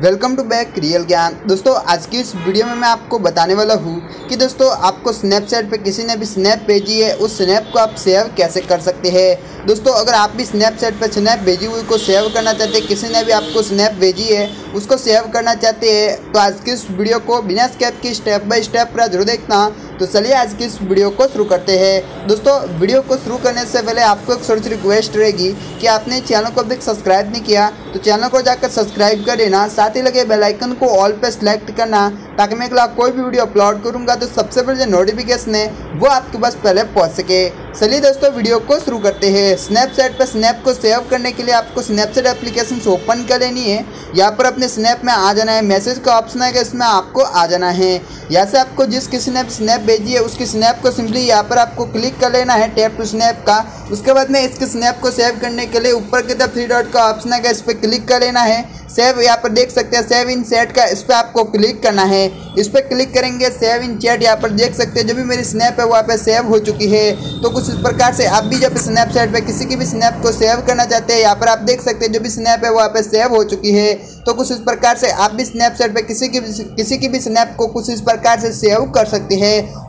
Welcome to back real ज्ञान। दोस्तों, आज की इस वीडियो में मैं आपको बताने वाला हूँ कि दोस्तों, आपको स्नैपचैट पे किसी ने भी स्नैप भेजी है, उस स्नैप को आप सेव कैसे कर सकते हैं? दोस्तों, अगर आप भी स्नैपचैट पर स्नैप भेजी हुई को सेव करना चाहते हैं, किसी ने भी आपको स्नैप भेजी है, उसको सेव करना चाहते हैं तो आज की इस वीडियो को बिना स्कैप की स्टेप बाय स्टेप पूरा ज़रूर देखना। तो चलिए आज की इस वीडियो को शुरू करते हैं। दोस्तों, वीडियो को शुरू करने से पहले आपको एक छोटी सी रिक्वेस्ट रहेगी कि आपने चैनल को अभी सब्सक्राइब नहीं किया तो चैनल को जाकर सब्सक्राइब कर देना, साथ ही लगे बेल आइकन को ऑल पे सेलेक्ट करना, ताकि मैं अगला कोई भी वीडियो अपलोड करूँगा तो सबसे पहले जो नोटिफिकेशन है, वो आपके पास पहले पहुँच सके। चलिए दोस्तों, वीडियो को शुरू करते हैं। स्नैपचैट पर स्नैप को सेव करने के लिए आपको स्नैपचैट एप्लीकेशन ओपन कर लेनी है। यहाँ पर अपने स्नैप में आ जाना है। मैसेज का ऑप्शन है इसमें आपको आ जाना है। यहाँ से आपको जिस किसी ने स्नैप भेजी है, उसकी स्नैप को सिंपली यहाँ पर आपको क्लिक कर लेना है टैप टू स्नैप का। उसके बाद में इसके स्नैप को सेव करने के लिए ऊपर की तरफ़ थ्री डॉट का ऑप्शन है, इस पर क्लिक कर लेना है। सेव यहाँ पर देख सकते हैं सेव इन सेट का इस पर आपको क्लिक करना है। इस पर क्लिक करेंगे सेव इन चैट यहाँ पर देख सकते हैं, जो भी मेरी स्नैप है वहाँ पर सेव हो चुकी है। तो कुछ इस प्रकार से आप भी जब स्नैपचैट पर किसी की भी स्नैप को सेव करना चाहते हैं, यहाँ पर आप देख सकते हैं, जो भी स्नैप है वहाँ पर सेव हो चुकी है। तो कुछ इस प्रकार से आप भी स्नैपचैट पर किसी की किसी की भी स्नैप को कुछ इस प्रकार से सेव कर सकते हैं